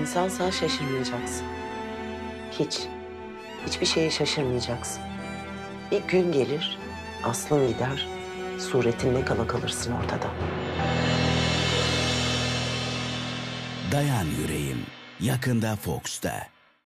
insansan şaşırmayacaksın. Hiç. Hiçbir şeye şaşırmayacaksın. Bir gün gelir, aslın gider, suretinle kala kalırsın ortada. Dayan Yüreğim yakında Fox'ta.